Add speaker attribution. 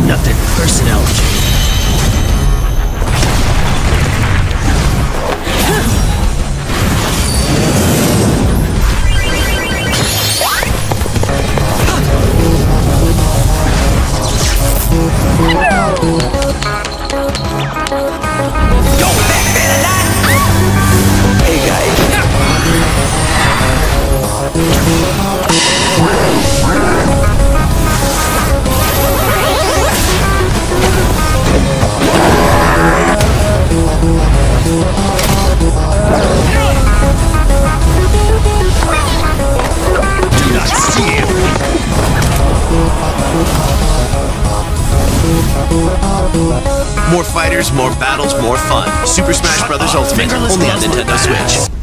Speaker 1: Nothing personal.
Speaker 2: More fighters, more battles, more fun. Super Smash Bros. Ultimate, only on Nintendo. Switch.